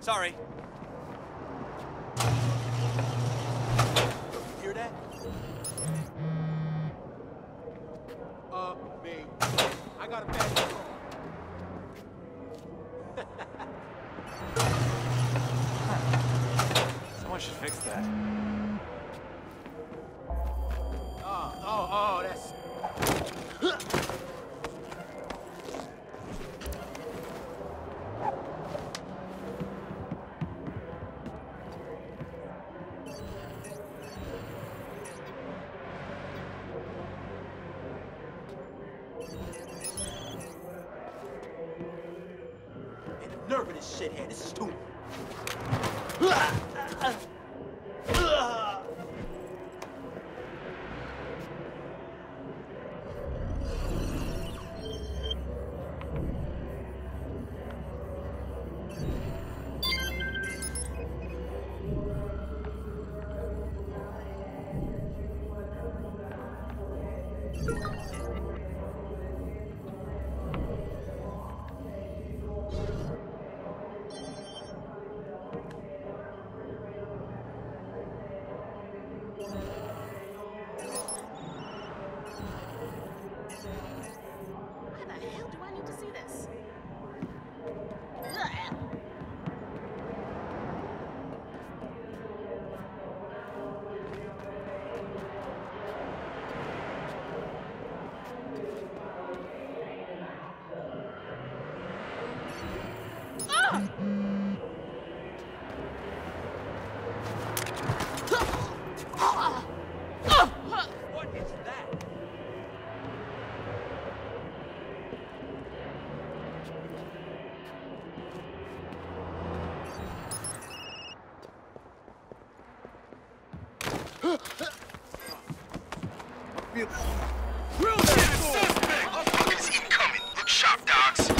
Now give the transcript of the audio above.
Sorry. Hear that? Uh, me. I got a bad call. Someone should fix that. Nerve of this shithead, this is too... What is that? Motherfuckers incoming. Look sharp, dogs.